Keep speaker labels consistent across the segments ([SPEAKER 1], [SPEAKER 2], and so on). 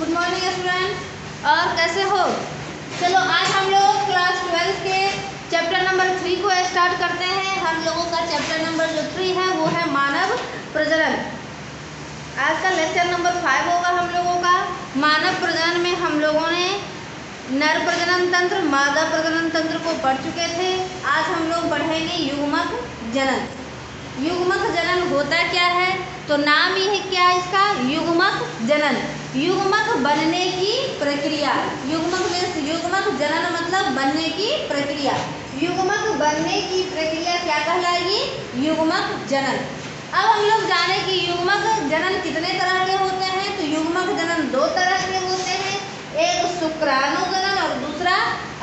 [SPEAKER 1] Good morning student और कैसे हो? चलो, आज हम लोग क्लास ट्वेल्थ के चैप्टर नंबर थ्री को स्टार्ट करते हैं। हम लोगों का चैप्टर नंबर जो थ्री है, वो है मानव प्रजनन। आज का लेक्चर नंबर फाइव होगा हम लोगों का। मानव प्रजनन में हम लोगों ने नर प्रजनन तंत्र, मादा प्रजनन तंत्र को पढ़ चुके थे। आज हम लोग पढ़ेंगे युग्मक जनन। युग्मक जनन होता क्या है? तो नाम ही है क्या इसका? युग्मक जनन। युग्मक बनने की प्रक्रिया। युग्मक मीन्स युग्मक जनन मतलब बनने की प्रक्रिया। युग्मक बनने की प्रक्रिया क्या कहलाएगी? युग्मक जनन। अब हम लोग जाने कि युग्मक जनन कितने तरह के होते हैं? तो युग्मक जनन दो तरह के होते हैं। एक शुक्राणु जनन और दूसरा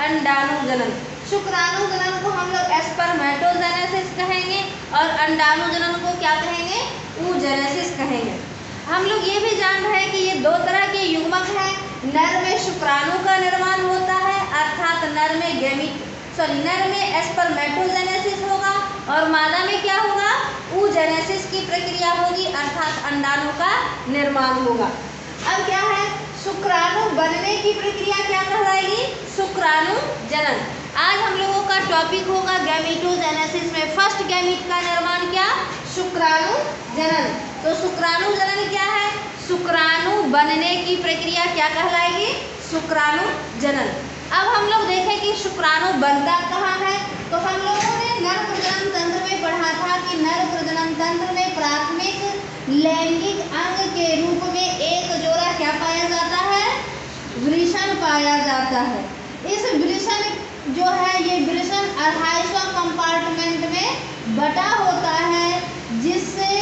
[SPEAKER 1] अंडाणु जनन। शुक्राणु जनन को हम लोग एस्पर्मेटोजेनेसिस कहेंगे और अंडाणु जनन को क्या कहेंगे? ऊजेनेसिस कहेंगे। हम लोग ये भी जान रहे हैं कि ये दो तरह के युग्मक हैं। नर में शुक्राणु का निर्माण होता है, अर्थात नर में गेमिट सॉरी नर में एस्पर्मेटोजेनेसिस होगा और मादा में क्या होगा? ऊजेनेसिस की प्रक्रिया होगी, अर्थात अंडाणु का निर्माण होगा। अब क्या है? शुक्राणु बनने की प्रक्रिया क्या कहलाएगी? शुक्राणु जनन। आज हम लोगों का टॉपिक होगा गैमिटोजेनेसिस में। फ़र्स्ट गैमिट का निर्माण क्या? शुक्राणु जनन। तो शुक्राणु जनन क्या है? शुक्राणु बनने की प्रक्रिया क्या कहलाएगी? शुक्राणु जनन। अब हम लोग देखें कि शुक्राणु बनता कहाँ है। तो हम लोगों ने नर प्रजनन तंत्र में पढ़ा था कि नर प्रजनन तंत्र में प्राथमिक लैंगिक अंग के रूप में एक जोड़ा क्या पाया जाता है? वृषण पाया जाता है। इस वृषण जो है, ये वृषण अढ़ाई सौ कंपार्टमेंट में बटा होता है, जिससे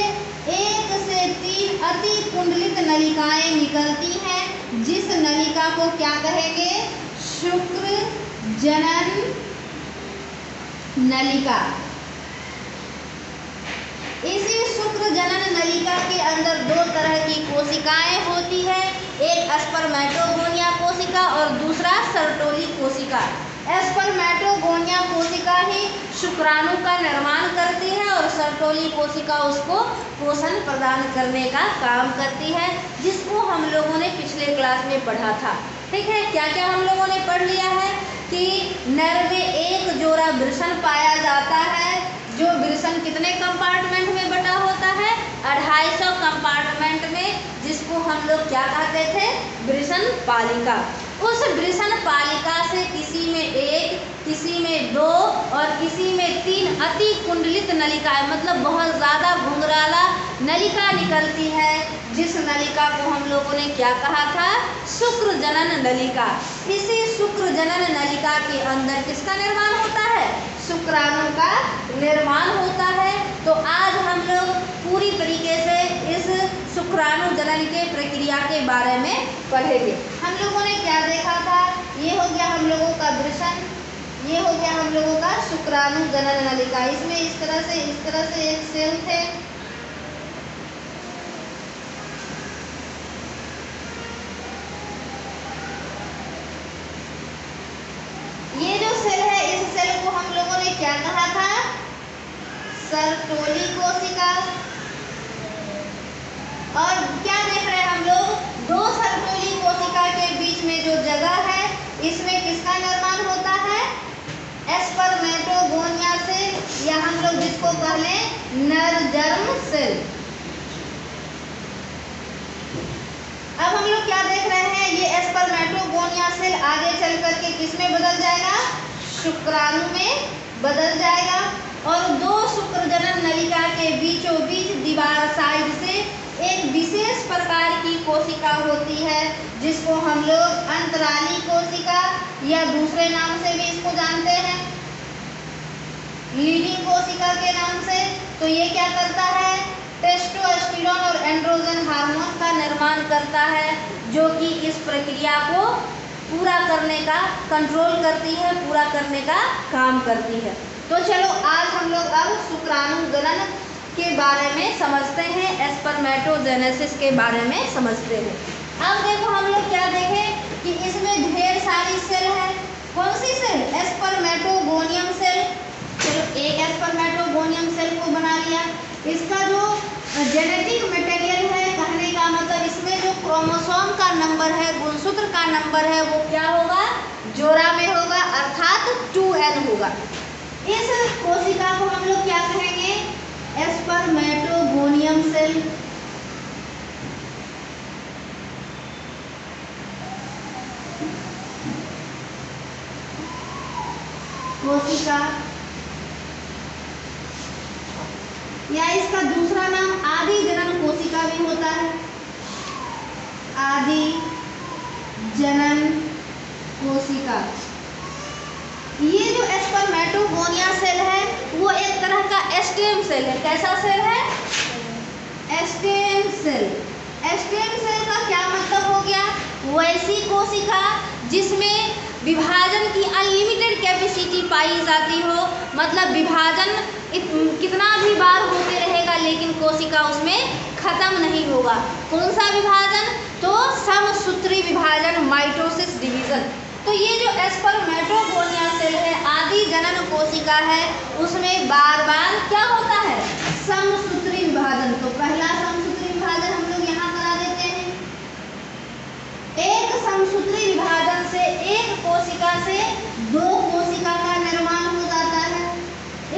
[SPEAKER 1] एक से तीन अति कुंडलित नलिकाएँ निकलती हैं, जिस नलिका को क्या कहेंगे? शुक्र जनन नलिका। इसी शुक्र जनन नलिका के अंदर दो तरह की कोशिकाएँ होती है। एक स्पर्मेटोगोनिया कोशिका और दूसरा सर्टोली कोशिका। एस्पर्मेटोगोनिया कोशिका ही शुक्राणु का निर्माण करती है और सर्टोली कोशिका उसको पोषण प्रदान करने का काम करती है, जिसको हम लोगों ने पिछले क्लास में पढ़ा था। ठीक है क्या क्या हम लोगों ने पढ़ लिया है कि नर में एक जोड़ा वृषण पाया जाता है जो वृषण कितने कंपार्टमेंट में बटा होता है? अढ़ाई सौ कंपार्टमेंट में, जिसको हम लोग क्या कहते थे? वृषण पालिका। उस वृषण पालिका से किसी में एक, किसी में दो और किसी में तीन अति कुंडलित नलिकाएँ मतलब बहुत ज़्यादा घुंघराला नलिका निकलती है, जिस नलिका को हम लोगों ने क्या कहा था? शुक्र जनन नलिका। इसी शुक्र जनन नलिका के अंदर किसका निर्माण होता है? शुक्राणु का निर्माण होता है तो आज हम लोग पूरी तरीके से इस शुक्राणु जनन के प्रक्रिया के बारे में पढ़ेंगे। हम लोगों ने क्या देखा था? ये हो गया हम लोगों का वृषण ये हो गया हम लोगों का शुक्राणु जनन नलिका। इसमें इस तरह से, इस तरह से एक सेल थे ये जो सेल है इस सेल को हम लोगों ने क्या कहा था सरटोली कोशिका और क्या देख रहे हैं हम लोग? दो सरटोली कोशिका के बीच में जो जगह है, इसमें किसका निर्माण होता है? एस्पर्मेटोगोनिया सेल या हम लोग जिसको कह लें नर जर्म सेल अब हम लोग क्या देख रहे हैं? ये एस्पर्मेटोगोनिया सेल आगे चल करके किसमें बदल जाएगा? शुक्राणु में बदल जाएगा। और दो शुक्रजनन नलिका के बीचों बीच दीवार साइड से एक विशेष प्रकार की कोशिका होती है, जिसको हम लोग अंतराली कोशिका या दूसरे नाम से भी इसको जानते हैं। लीडिंग कोशिका के नाम से। तो ये क्या करता है? टेस्टोस्टेरोन और एंड्रोजन हार्मोन का निर्माण करता है, जो कि इस प्रक्रिया को पूरा करने का, कंट्रोल करती है, पूरा करने का काम करती है। तो चलो आज हम लोग अब शुक्राणु के बारे में समझते हैं एस्पर्मेटोजेनेसिस के बारे में समझते हैं। अब देखो हम लोग क्या देखें कि इसमें ढेर सारी सेल है। कौन सी सेल एस्पर्मेटोगोनियम सेल चलो एक एस्पर्मेटोगोनियम सेल को बना लिया। इसका जो जेनेटिक मटेरियल है, कहने का मतलब इसमें जो क्रोमोसोम का नंबर है, गुणसूत्र का नंबर है, वो क्या होगा? जोड़ा में होगा, अर्थात टू एन होगा। इस कोशिका को हम लोग क्या कहेंगे? एस्पर्मेटोगोनियम सेल कोशिका। या इसका दूसरा नाम आदि जनन कोशिका भी होता है। आदि जनन कोशिका। ये जो एस्पर्मेटोगोनिया सेल है, वो एक तरह का एस्टेम सेल है। कैसा सेल है? एस्टेम सेल। एस्टेम सेल का क्या मतलब हो गया? वैसी कोशिका जिसमें विभाजन की अनलिमिटेड कैपेसिटी पाई जाती हो। मतलब विभाजन कितना भी बार होते रहेगा, लेकिन कोशिका उसमें खत्म नहीं होगा। कौन सा विभाजन? तो समसूत्री विभाजन, माइटोसिस डिवीज़न। तो ये जो एस्पर्मेटोगोनिया सेल है, आदि जनन कोशिका है, उसमें बार बार क्या होता है? समसूत्री विभाजन तो पहला समसूत्री विभाजन हम लोग यहाँ करा देते हैं। एक समसूत्री विभाजन से एक कोशिका से दो कोशिका का निर्माण हो जाता है।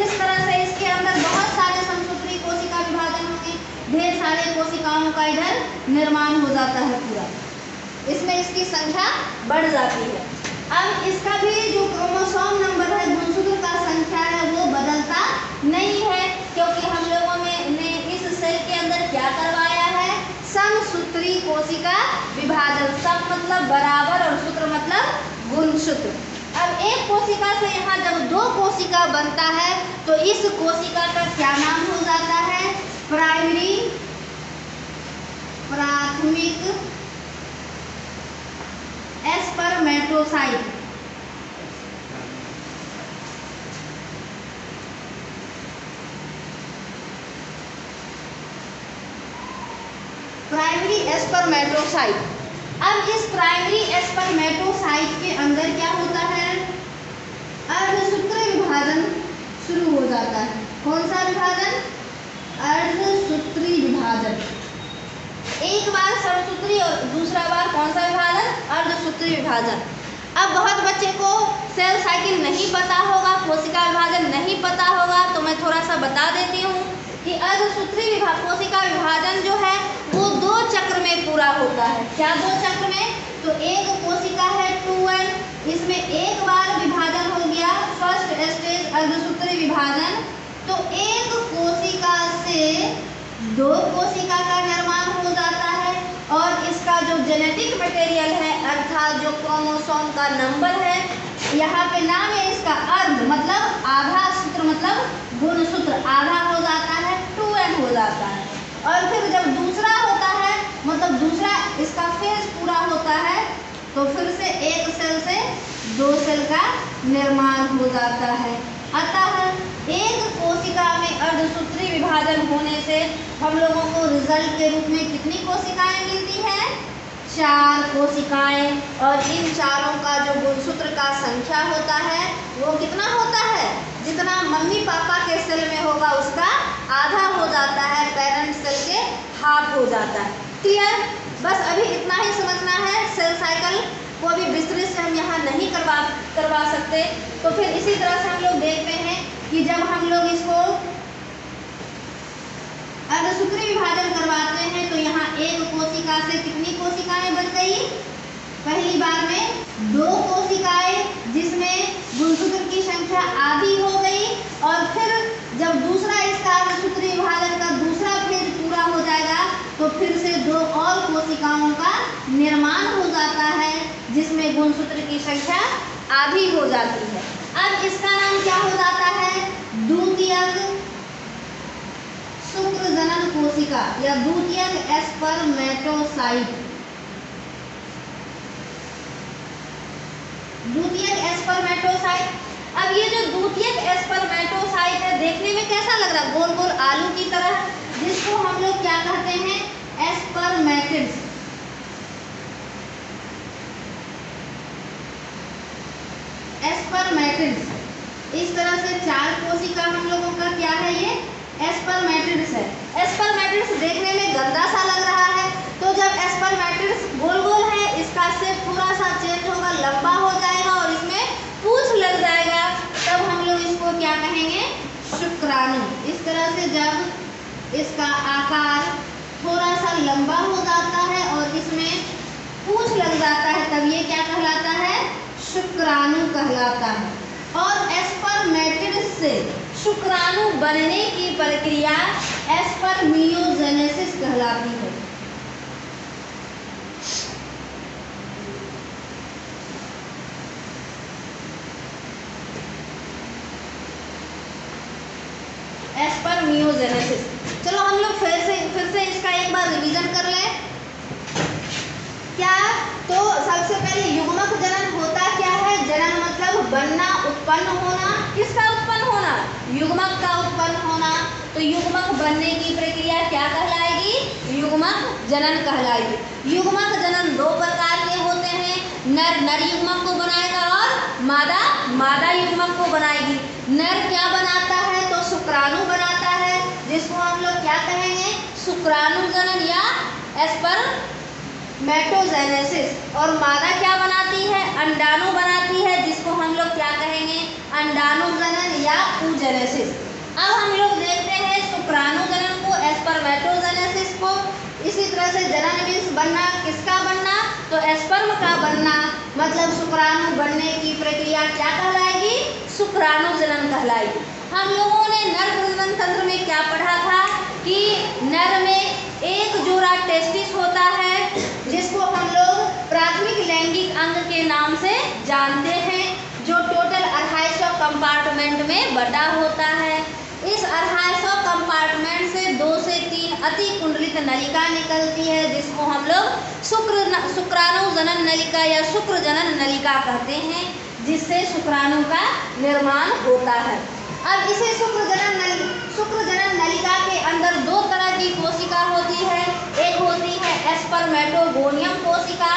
[SPEAKER 1] इस तरह से इसके अंदर बहुत सारे समसूत्री कोशिका विभाजन होंगे ढेर सारे कोशिकाओं का इधर निर्माण हो जाता है पूरा। इसमें इसकी संख्या बढ़ जाती है। अब इसका भी जो क्रोमोसोम नंबर है, गुणसूत्र का संख्या है, वो बदलता नहीं है, क्योंकि हम लोगों में ने इस सेल के अंदर क्या करवाया है? समसूत्री कोशिका विभाजन। सम मतलब बराबर और सूत्र मतलब गुणसूत्र। अब एक कोशिका से यहाँ जब दो कोशिका बनता है तो इस कोशिका का क्या नाम हो जाता है प्राइमरी प्राथमिक एस्पर्मेटोसाइट प्राइमरी एस्पर्मेटोसाइट अब इस प्राइमरी एस्पर्मेटोसाइट के अंदर क्या होता है? अर्धसूत्र विभाजन शुरू हो जाता है। कौन सा विभाजन? अर्धसूत्री विभाजन। एक बार सर्वसूत्री और दूसरा बार कौन सा विभाजन? अर्धसूत्री विभाजन। अब बहुत बच्चे को सेल साइकिल नहीं पता होगा, कोशिका विभाजन नहीं पता होगा तो मैं थोड़ा सा बता देती हूँ कि अर्धसूत्री विभाग कोशिका विभाजन जो है, वो दो चक्र में पूरा होता है। क्या दो चक्र में? तो एक कोशिका है टू एन इसमें एक बार विभाजन हो गया, फ़र्स्ट स्टेज अर्धसूत्री विभाजन। तो एक कोशिका से दो कोशिका का निर्माण हो और इसका जो जेनेटिक मटेरियल है, अर्थात जो क्रोमोसोम का नंबर है, यहाँ पे नाम है इसका अर्ध मतलब आधा सूत्र मतलब गुण सूत्र। आधा हो जाता है टू एन हो जाता है। और फिर जब दूसरा होता है मतलब दूसरा इसका फ़ेज़ पूरा होता है तो फिर से एक सेल से दो सेल का निर्माण हो जाता है। अतः एक कोशिका अर्धसूत्री विभाजन होने से हम लोगों को रिज़ल्ट के रूप में कितनी कोशिकाएँ मिलती हैं? चार कोशिकाएँ। और इन चारों का जो गुणसूत्र का संख्या होता है, वो कितना होता है? जितना मम्मी पापा के सेल में होगा, उसका आधा हो जाता है पेरेंट सेल के हाफ़ हो जाता है। क्लियर बस अभी इतना ही समझना है सेल साइकिल को भी विस्तृत से हम यहाँ नहीं करवा करवा सकते। तो फिर इसी तरह से हम लोग देखते हैं कि जब हम लोग इसको अर्धसूत्री विभाजन करवाते हैं तो यहाँ एक कोशिका से कितनी कोशिकाएँ बन गई पहली बार में दो कोशिकाएँ, जिसमें गुणसूत्र की संख्या आधी हो गई, और फिर जब दूसरा इसका अर्धसूत्री विभाजन का दूसरा फ़ेज़ पूरा हो जाएगा तो फिर से दो और कोशिकाओं का निर्माण हो जाता है, जिसमें गुणसूत्र की संख्या आधी हो जाती है। अब इसका नाम क्या हो जाता है? द्वितीयक शुक्र जनन कोशिका या द्वितीयक एस्पर्मेटोसाइट द्वितीयक एस्पर्मेटोसाइट अब ये जो द्वितीयक एस्पर्मेटोसाइट है, देखने में कैसा लग रहा है? गोल गोल आलू की तरह, जिसको हम लोग क्या कहते हैं? एस्पर्मेटिड्स एस्पर्मेटिड्स इस तरह से चार कोशिका हम लोगों का क्या है ये? एस्पर्मेटिड्स है। एस्पर्मेटिड्स देखने में गंदा सा लग रहा है। तो जब एस्पर्मेटिड्स गोल गोल है, इसका सेप थोड़ा सा चेंज होगा, लंबा हो जाएगा और इसमें पूछ लग जाएगा, तब हम लोग इसको क्या कहेंगे? शुक्राणु। इस तरह से जब इसका आकार थोड़ा सा लंबा हो जाता है और इसमें पूछ लग जाता है, तब ये क्या कहलाता है? शुक्राणु कहलाता है। और एस्पर्मेटिड्स से शुक्राणु बनने की प्रक्रिया एस्पर्मियोजेनेसिस कहलाती है। एस्पर्मियोजेनेसिस चलो हम लोग फिर से फिर से इसका एक बार रिवीजन कर लें। क्या? तो सबसे पहले युग्मक जनन होता क्या है? जनन मतलब बनना, उत्पन्न होना। किसका युग्मक का उत्पन्न होना तो युग्मक बनने की प्रक्रिया क्या कहलाएगी? युग्मक जनन कहलाएगी। युग्मक जनन दो प्रकार के होते हैं। नर नर युग्मक को बनाएगा और मादा मादा युग्मक को बनाएगी। नर क्या बनाता है? तो शुक्राणु बनाता है, जिसको हम लोग क्या कहेंगे? शुक्राणु जनन या एस्पर मेटोजेनेसिस और मादा क्या बनाती है? अंडाणु बनाती है, जिसको हम लोग क्या कहेंगे अंडाणु जनन या ऊजेनेसिस अब हम लोग देखते हैं शुक्राणु जनन को एस्पर्मेटोजेनेसिस को। इसी तरह से जनन मीन्स बनना किसका बनना? तो एस्पर्म का बनना मतलब शुक्राणु बनने की प्रक्रिया क्या कहलाएगी? शुक्राणु जनन कहलाएगी। हम लोगों ने नर प्रजनन तंत्र में क्या पढ़ा था? कि नर में एक जोड़ा टेस्टिस होता है, जिसको हम लोग प्राथमिक लैंगिक अंग के नाम से जानते हैं, जो टोटल कंपार्टमेंट में बटा होता है। इस अढ़ाई सौ कंपार्टमेंट से दो से तीन अति कुंडलित नलिका निकलती है, जिसको हम लोग शुक्र शुक्राणु जनन नलिका या शुक्र जनन नलिका कहते हैं, जिससे शुक्राणु का निर्माण होता है। अब इसे शुक्र जनन नल शुक्र जनन नलिका के अंदर दो तरह की कोशिका होती है। एक होती है एस्पर्मेटोगोनियम कोशिका,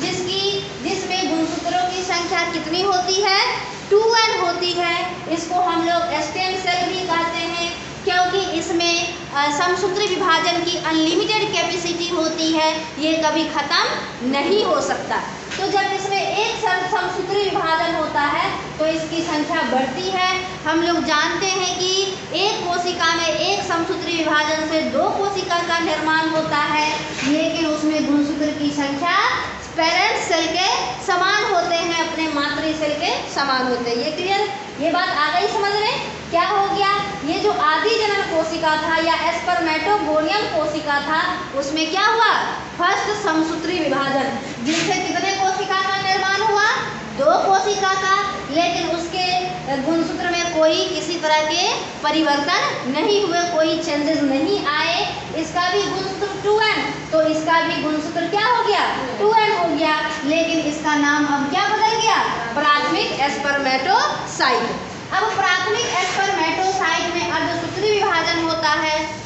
[SPEAKER 1] जिसकी, जिसमें गुणसूत्रों की संख्या कितनी होती है? टू एन होती है, इसको हम लोग स्टेम सेल भी कहते हैं, क्योंकि इसमें समसूत्री विभाजन की अनलिमिटेड कैपेसिटी होती है, ये कभी ख़त्म नहीं हो सकता। तो जब इसमें एक समसूत्री विभाजन होता है तो इसकी संख्या बढ़ती है। हम लोग जानते हैं कि एक कोशिका में एक समसूत्री विभाजन से दो कोशिका का निर्माण होता है, लेकिन उसमें गुणसूत्र की संख्या पेरेंट सेल के समान होते हैं, अपने मातृ सेल के समान होते हैं। ये क्लियर ये बात आ गई समझ में? क्या हो गया? ये जो आदि जनन कोशिका था या एस्पर्मेटोगोनियम कोशिका था, उसमें क्या हुआ? फ़र्स्ट समसूत्री विभाजन जिससे कितने कोशिका का निर्माण हुआ? दो कोशिका का, लेकिन उसके गुणसूत्र में कोई किसी तरह के परिवर्तन नहीं हुए, कोई चेंजेस नहीं आए। इसका भी गुणसूत्र टू एन तो इसका भी गुणसूत्र क्या हो गया टू एन हो गया लेकिन इसका नाम अब क्या बदल गया प्राथमिक एस्पर्मेटोसाइट। अब प्राथमिक एस्परमेटोसाइट में अर्धसूत्री विभाजन होता है।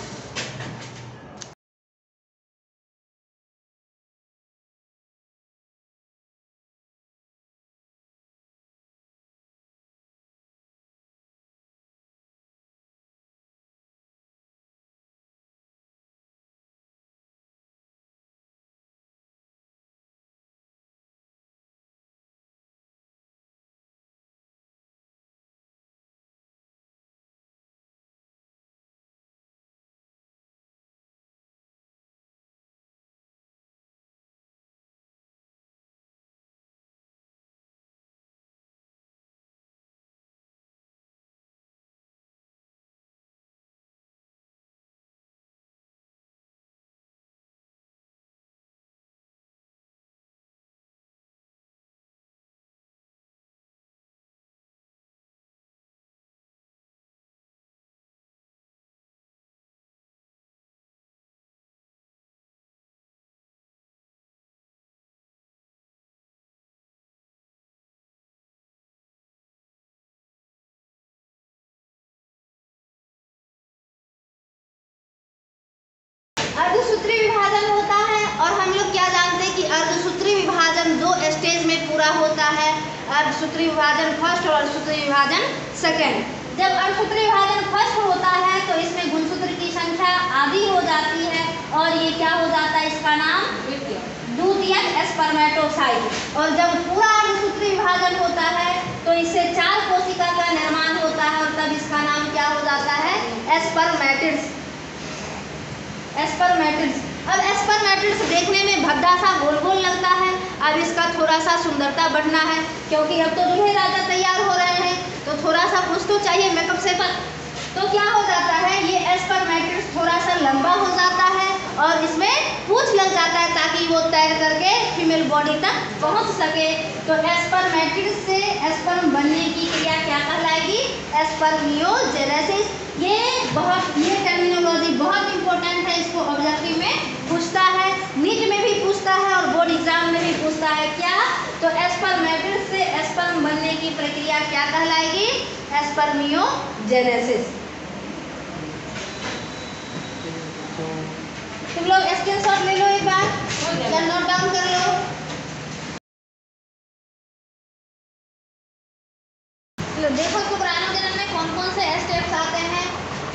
[SPEAKER 1] होता है। अर्धसूत्री विभाजन फ़र्स्ट और अर्धसूत्री विभाजन सेकेंड जब अर्धसूत्री विभाजन फ़र्स्ट होता है तो इसमें गुणसूत्र की संख्या आधी हो जाती है और ये क्या हो जाता है इसका नाम? द्वितीयक स्पर्मेटोसाइट और जब पूरा अर्धसूत्री विभाजन होता है तो इससे चार कोशिका का निर्माण होता है और तब एस्परमेटिड्स एस्परमेटिड्स अब एस्परमेटिड्स देखने में भद्दा सा गोल गोल लगता है। अब इसका थोड़ा सा सुंदरता बढ़ना है, क्योंकि अब तो दूल्हे राजा तैयार हो रहे हैं। तो थोड़ा सा कुछ तो चाहिए मेकअप से पर। तो क्या हो जाता है, ये एस्परमेटिड्स थोड़ा सा लंबा हो जाता है। और इसमें पूछ लग जाता है ताकि वो तैर करके फीमेल बॉडी तक पहुँच सके। तो एस्परमेटिड्स से एस्पर्म बनने की क्रिया क्या कहलाएगी? एस्पर्मियोजेनेसिस ये बहुत, ये टर्मिनोलॉजी बहुत इंपॉर्टेंट है, इसको ऑब्जेक्टिव में पूछता है, नीट में भी पूछता है और बोर्ड एग्ज़ाम में भी पूछता है। क्या? तो एस्पर्मेटिड्स से एस्पर्म बनने की प्रक्रिया क्या कहलाएगी? एस्पर्मियोजेनेसिस तुम लोग स्क्रीनशॉट ले लो एक बार, या नोट डाउन कर लो। देखो शुक्राणुजनन में कौन कौन से स्टेप्स आते हैं।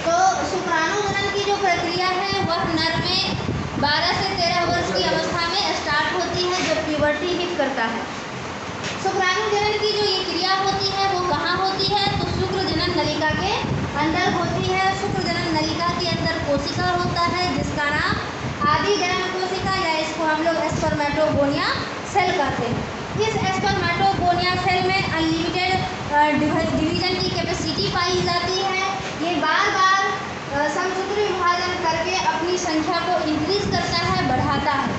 [SPEAKER 1] तो शुक्राणुजनन की जो प्रक्रिया है, वह नर में 12 से 13 वर्ष की अवस्था में स्टार्ट होती है, जब प्यूबर्टी हिट करता है। शुक्राणुजनन की जो ये क्रिया होती है, वो कहाँ होती है? तो नलिका के अंदर होती है। शुक्र जनन नलिका के अंदर कोशिका होता है, जिसका नाम आदि जनन कोशिका या इसको हम लोग एस्पर्मेटोगोनिया सेल कहते हैं। इस एस्पर्मेटोगोनिया सेल में अनलिमिटेड डिवीज़न की कैपेसिटी पाई जाती है। ये बार बार समसूत्र विभाजन करके अपनी संख्या को इंक्रीज करता है, बढ़ाता है।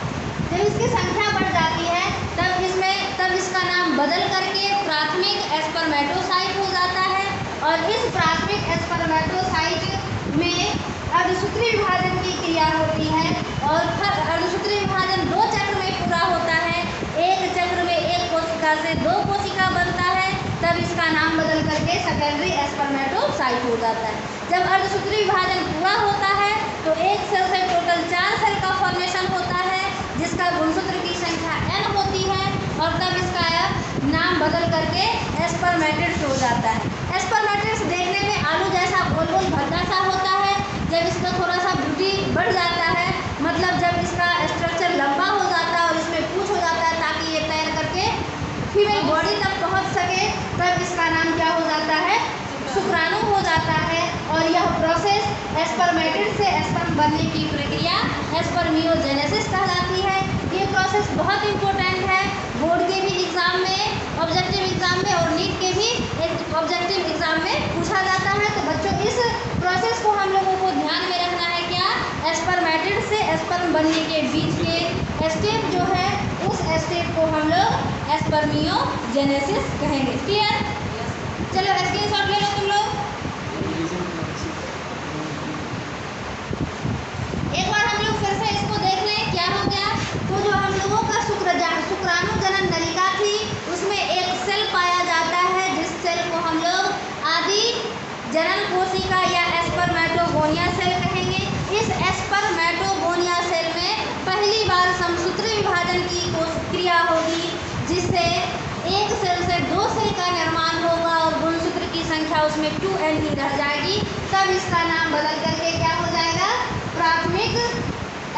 [SPEAKER 1] जब इसकी संख्या बढ़ जाती है, तब इसमें, तब इसका नाम बदल करके प्राथमिक एस्पर्मेटोसाइट है। और इस प्राथमिक एस्पर्मेटोसाइट में अर्धसूत्री विभाजन की क्रिया होती है और अर्धसूत्री विभाजन दो चक्र में पूरा होता है। एक चक्र में एक कोशिका से दो कोशिका बनता है, तब इसका नाम बदल करके सेकेंडरी एस्पर्मेटोसाइट हो जाता है। जब अर्धसूत्री विभाजन पूरा होता है तो एक सेल से टोटल चार सेल का फॉर्मेशन होता है, जिसका गुणसूत्र की संख्या एन होती है और तब इसका नाम बदल करके एस्पर्मेटिड्स हो जाता है। एस्पर्मेटिड्स देखने में आलू जैसा गोल गोल भद्दा सा होता है, जब इसका थोड़ा सा ब्यूटी बढ़ जाता है मतलब जब इसका स्ट्रक्चर लंबा हो जाता है और इसमें पूछ हो जाता है ताकि ये तैर करके फीमेल बॉडी तक पहुँच सके, तब इसका नाम क्या हो जाता है? शुक्राणु हो जाता है और यह प्रोसेस एस्पर्मेटिड से एस्पर्म बनने की प्रक्रिया एस्पर्मियोजेनेसिस कहलाती है। ये प्रोसेस बहुत इंपॉर्टेंट है। बोर्ड के भी एग्ज़ाम में ऑब्जेक्टिव एग्ज़ाम में और नीट के भी एक ऑब्जेक्टिव एग्ज़ाम में पूछा जाता है। तो बच्चों, इस प्रोसेस को हम लोगों को ध्यान में रखना है क्या? एस्परमेटिड से एस्पर्म बनने के बीच के स्टेप जो है, उस स्टेप को हम लोग एस्पर्मियोजेनेसिस कहेंगे। क्लियर चलो स्क्रीन शॉट ले लो तुम लोग एक बार हम लोग फिर से इसको देख लें क्या हो गया तो जो हम लोगों का शुक्र शुक्राणु जनन नलिका थी उसमें एक सेल पाया जाता है जिस सेल को हम लोग आदि जनन कोशिका या एस्पर्मेटोगोनिया सेल कहेंगे इस एस्पर्मेटोगोनिया सेल में पहली बार समसूत्री विभाजन की क्रिया होगी जिससे एक सेल से दो सेल का निर्माण होगा और गुणसूत्र की संख्या उसमें टू एन ही रह जाएगी। तब इसका नाम बदल करके क्या हो जाएगा? प्राथमिक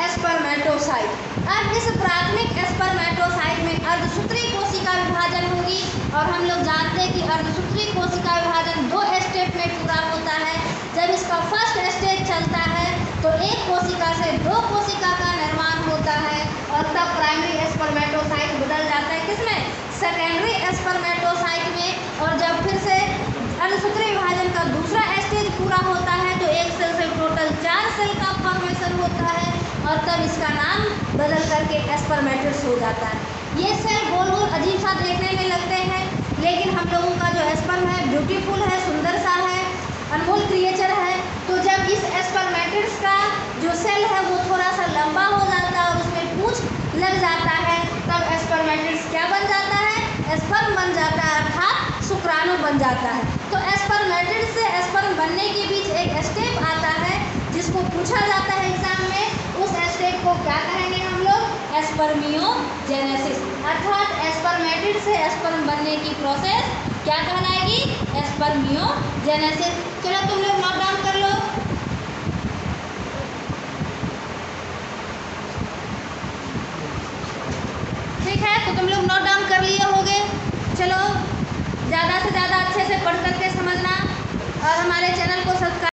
[SPEAKER 1] एस्पर्मेटोसाइट अब इस प्राथमिक एस्पर्मेटोसाइट में अर्धसूत्री कोशिका विभाजन होगी और हम लोग जानते हैं कि अर्धसूत्री कोशिका विभाजन दो स्टेप में पूरा होता है। जब इसका फ़र्स्ट स्टेज चलता है तो एक कोशिका से दो कोशिका का निर्माण होता है और तब प्राइमरी एस्पर्मेटोसाइट बदल जाता है। किसमें? सेकेंडरी एस्पर्मेटोसाइट में, और जब फिर से अनुसूत्री विभाजन का दूसरा स्टेज पूरा होता है तो एक सेल से टोटल चार सेल का फॉर्मेशन होता है, और तब इसका नाम बदल करके एस्पर्मेटिड्स हो जाता है। ये सेल गोल गोल अजीब सा देखने में लगते हैं, लेकिन हम लोगों का जो एस्पर्म है ब्यूटीफुल है, सुंदर सा है, अनमोल क्रिएचर है तो जब इस एस्पर्मेटिड्स का जो सेल है, वो थोड़ा सा लंबा हो जाता है और उसमें पूछ लग जाता है, तब एस्पर्मेटिड्स क्या बन जाता है? एस्पर्म बन जाता है, अर्थात शुक्राणु बन जाता है। तो एस्पर्मेटिड से एस्पर्म बनने के बीच एक स्टेप आता है, जिसको पूछा जाता है एग्ज़ाम में। उस स्टेप को क्या कहेंगे हम लोग? एस्पर्मियोजेनेसिस अर्थात एस्पर्मेटिड से एस्पर्म बनने की प्रोसेस क्या कहलाएगी? एस्पर्मियोजेनेसिस चलो तुम लोग नोट डाउन कर लो ठीक है तो तुम लोग नोट डाउन कर लिए होगे चलो ज़्यादा से ज़्यादा अच्छे से पढ़ करके समझना और हमारे चैनल को सब्सक्राइब